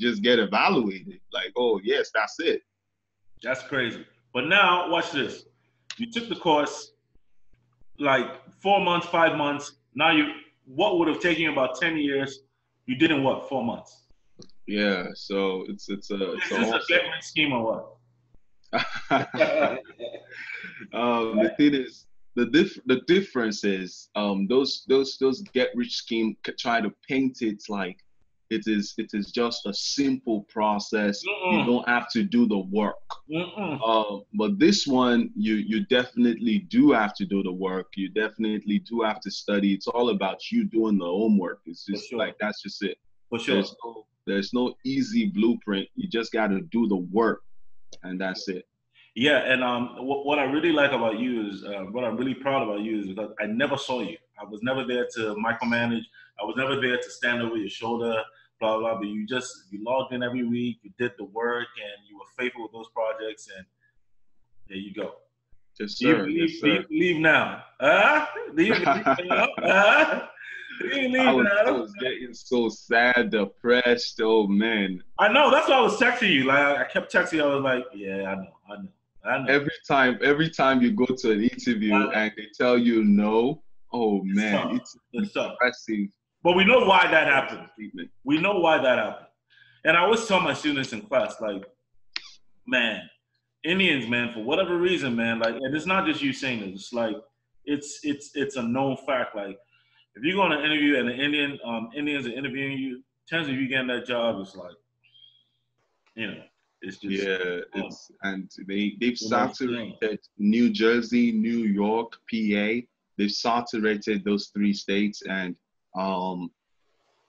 just get evaluated. Like, oh yes, that's it. That's crazy. But now, watch this. You took the course, like four months, five months. Now you, what would have taken you about ten years, you did in what? Four months. Yeah. So it's it's a. It's Is this a segment scheme or what? um, the thing is, the diff- the difference is um, those those those get rich scheme try to paint it like it is it is just a simple process. Mm-mm. You don't have to do the work. Uh, but this one, you you definitely do have to do the work. You definitely do have to study. It's all about you doing the homework. It's just sure. like that's just it. For sure. There's no there's no easy blueprint. You just got to do the work, and that's it. Yeah, and um, what, what I really like about you is uh, what I'm really proud about you is because I never saw you. I was never there to micromanage. I was never there to stand over your shoulder, blah blah. But you just you logged in every week. You did the work, and you were faithful with those projects. And there you go. Yes, Do you sir. believe, Yes, sir. believe now? Huh? Do you believe now? Huh? Believe I was, I was getting so sad, depressed. Oh man! I know. That's why I was texting you. Like I kept texting. you. I was like, yeah, I know, I know, I know. Every time, every time you go to an interview and they tell you no, oh man, it's It's depressing But we know why that happened. We know why that happened. And I always tell my students in class, like, man, Indians, man, for whatever reason, man, like, and it's not just you saying this. It's like, it's it's it's a known fact. Like, if you go on an interview and the Indian um, Indians are interviewing you, chances of you getting that job is like, you know, it's just Yeah, it's and they they've saturated New Jersey, New York, PA. They've saturated those three states, and um,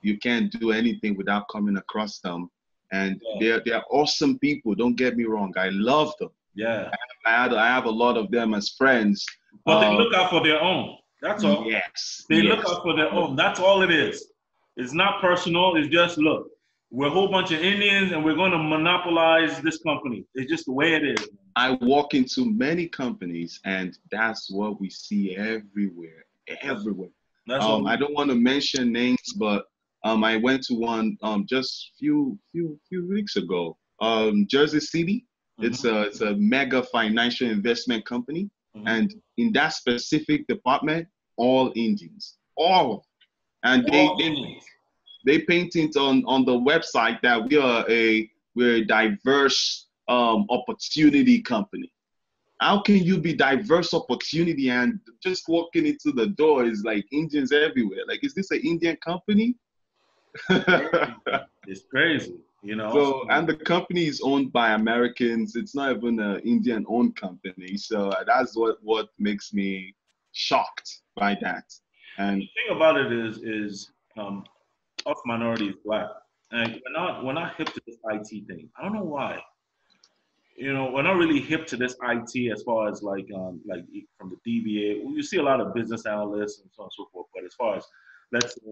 you can't do anything without coming across them. And Yeah. they're they're awesome people. Don't get me wrong. I love them. yeah. I had I have a lot of them as friends. But they Um, look out for their own. That's all. Yes. They yes. look out for their own. That's all it is. It's not personal. It's just look, we're a whole bunch of Indians and we're going to monopolize this company. It's just the way it is. I walk into many companies, and that's what we see everywhere. Everywhere. Um. I don't want to mention names, but um, I went to one um, just few few few weeks ago. Um, Jersey City. It's a it's a mega financial investment company, Mhm. and in that specific department, all Indians, all, and they All they, they paint it on on the website that we are a we're a diverse um, opportunity company. How can you be diverse opportunity and just walking into the door is like Indians everywhere? Like, is this an Indian company? It's crazy, you know. so, and the company is owned by Americans. It's not even an Indian-owned company. So that's what what makes me shocked by that. And the thing about it is, is um, us minorities, black, and we're not we're not hip to this IT thing. I don't know why. You know, we're not really hip to this IT as far as like um, like from the DBA. You see a lot of business analysts and so on and so forth, but as far as let's say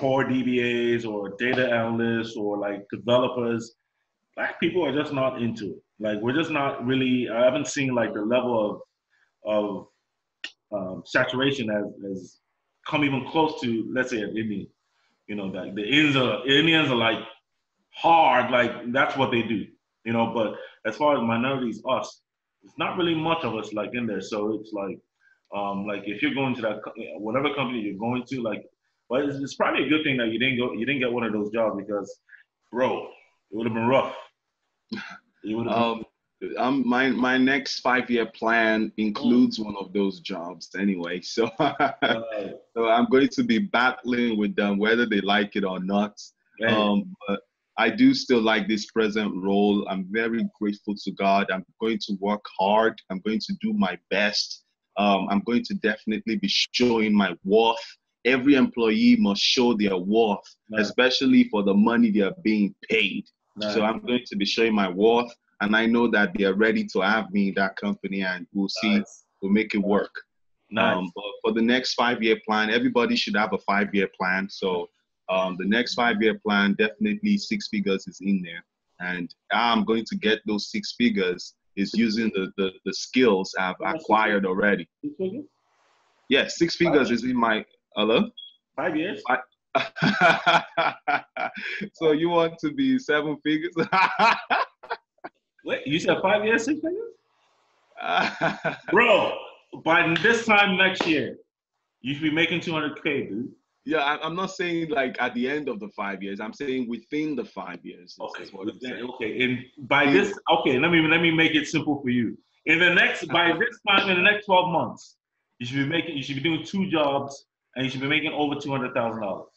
core DBAs or data analysts or like developers, black people are just not into it. Like we're just not really. I haven't seen like the level of of um, saturation as, as come even close to let's say an Indian. You know, that the Indians are Indians are like hard, like that's what they do. You know, but as far as minorities, us, it's not really much of us like in there. So it's like, um, like if you're going to that whatever company you're going to, like, but it's, it's probably a good thing that you didn't go, you didn't get one of those jobs because, bro, it would have been rough. It would have um, um, my my next five-year plan includes one of those jobs anyway. So. So I'm going to be battling with them whether they like it or not. Um, but I do still like this present role. I'm very grateful to God. I'm going to work hard. I'm going to do my best. Um, I'm going to definitely be showing my worth. Every employee must show their worth, especially for the money they are being paid. So I'm going to be showing my worth, and I know that they are ready to have me in that company, and we'll see. Nice. We'll make it work. Nice. Um, but for the next five-year plan, everybody should have a five-year plan. So um, the next five-year plan, definitely six figures is in there, and I'm going to get those six figures is using the the, the skills I've acquired already. Six figures? Yeah, six figures is in my hello. Five years? so you want to be seven figures? Wait, you said five years, six figures? Bro, by this time next year, you should be making 200K, dude. Yeah, I- I'm not saying like at the end of the five years. I'm saying within the five years. Okay, what I'm saying. okay. And by this, okay, let me let me make it simple for you. In the next, uh-huh. by this time, in the next 12 months, you should be making, you should be doing two jobs, and you should be making over two hundred thousand dollars.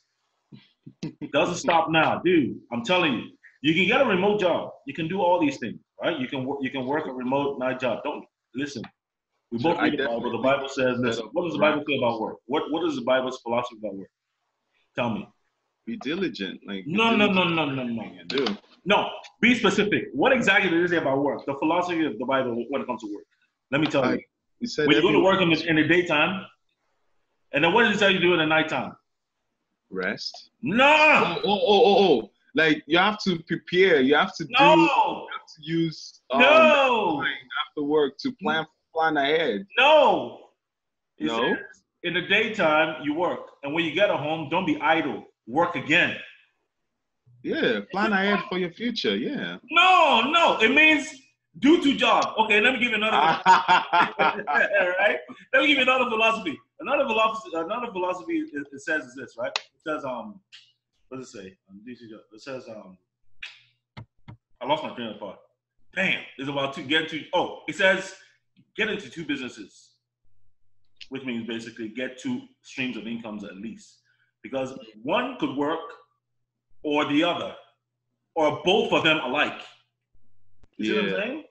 It doesn't stop now, dude. I'm telling you, you can get a remote job. You can do all these things, right? You can work, you can work a remote night job. Don't listen. We both read the Bible. The Bible says, this. what does the. Bible say about work? What what is the Bible's philosophy about work? Tell me. Be diligent. Like No, no, diligent no, no, no, everything no. Do. No, be specific. What exactly does it say about work? The philosophy of the Bible when it comes to work. Let me tell you. Like, You said When you go to work in the, in the daytime, and then what does it tell you to do in the nighttime? rest. No, Oh, oh, oh, oh, oh. Like you have to prepare. You have to do. no, You have to use um, no, after work to plan plan ahead. no. No? says In the daytime, you work, and when you get at home, don't be idle. Work again. Yeah, plan ahead for your future. Yeah. No, no. It means do two jobs. Okay, let me give you another. right? Let me give you another philosophy. Another philosophy. Another philosophy. It, it says is this, right? It says um, what does it say? Um, do. It says um, I lost my train of thought. Damn, it's about to get to. Oh, it says get into two businesses, which means basically get two streams of incomes at least, because one could work, or the other, or both of them alike. You see what I'm yeah. saying?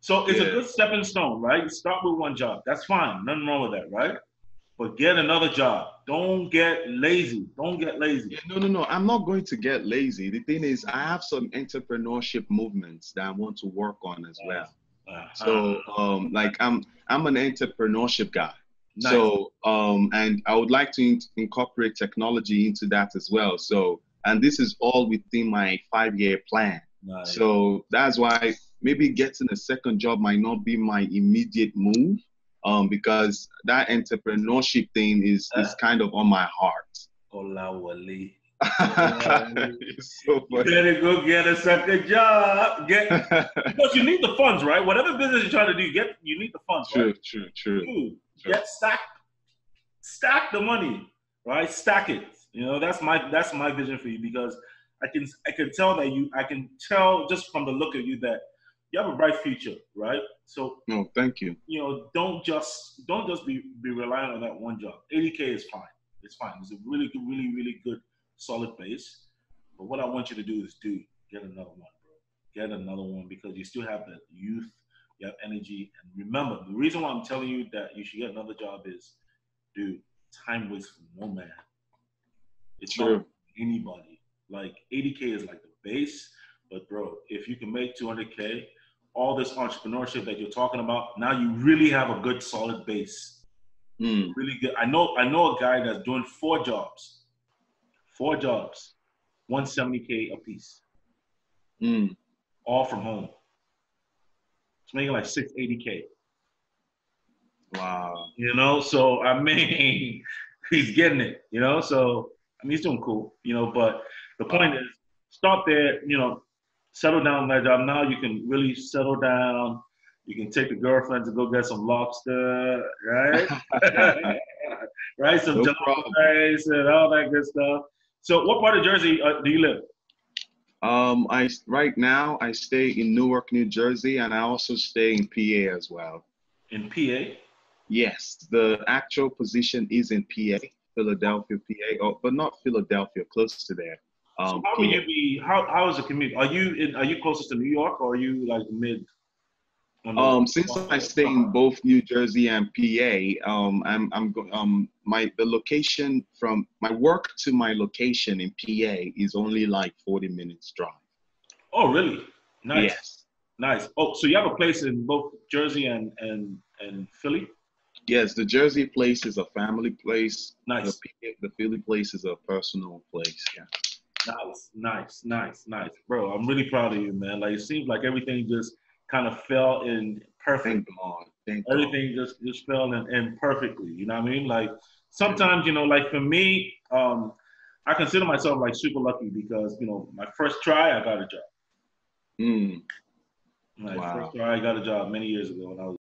So it's a good stepping stone, right? You start with one job. That's fine. Nothing wrong with that, right? But get another job. Don't get lazy. Don't get lazy. Yeah, no, no, no. I'm not going to get lazy. The thing is, I have some entrepreneurship movements that I want to work on as well. Uh, So, um, like, I'm I'm an entrepreneurship guy. nice. So, um, and I would like to in- incorporate technology into that as well. So, and this is all within my five-year plan. nice. So that's why maybe getting a second job might not be my immediate move, um, because that entrepreneurship thing is is kind of on my heart. Olawale. so You better go get a second job. Get because you need the funds, right? Whatever business you're trying to do, get you need the funds, true, right? true, true. Dude, True. get stack, stack the money, right? Stack it. You know, that's my that's my vision for you because I can I can tell that you I can tell just from the look of you that you have a bright future, right? So No, thank you. you know, don't just don't just be be relying on that one job. 80k is fine. It's fine. It's a really good, really, really good, solid base. But what I want you to do is do get another one, bro. Get another one because you still have the youth, you have energy, and remember the reason why I'm telling you that you should get another job is, dude, time waits for no man. It's True. not anybody. Like 80k is like the base, but bro, if you can make 200k, all this entrepreneurship that you're talking about, now you really have a good solid base. Mm, Really good. I know I know a guy that's doing four jobs. Four jobs. 170k a piece. mm. All from home. It's making like 680k. Wow. You know, so I mean he's getting it, you know. So I mean he's doing cool, you know, but the point is start there, you know, settle down on that job. Now you can really settle down. You can take the girlfriend to go get some lobster, right? right? Some No problem. rice and all that good stuff. So, what part of Jersey uh, do you live? Um, I right now I stay in Newark, New Jersey, and I also stay in PA as well. In PA. Yes, the actual position is in PA, Philadelphia, PA, oh, but not Philadelphia, close to there. So Um, how will PA. you be? How how is the commute? Are you in? Are you closest to New York or are you like mid? The- Um, since I stay in both New Jersey and PA, um, I'm I'm go- um my the location from my work to my location in PA is only like 40 minutes drive. Oh, really? Nice. Yes, Nice. Oh, so you have a place in both Jersey and and and Philly. yes. The Jersey place is a family place. The, Nice. PA, the Philly place is a personal place. Yeah. Nice, nice, nice, nice, bro. I'm really proud of you, man. Like it seems like everything just kind of fell in perfect. Thank God. Thank God. Everything just just fell in, in perfectly. You know what I mean? Like sometimes, you know, like for me, um, I consider myself like super lucky because you know my first try I got a job. Mm. My Wow. first try I got a job many years ago, and I was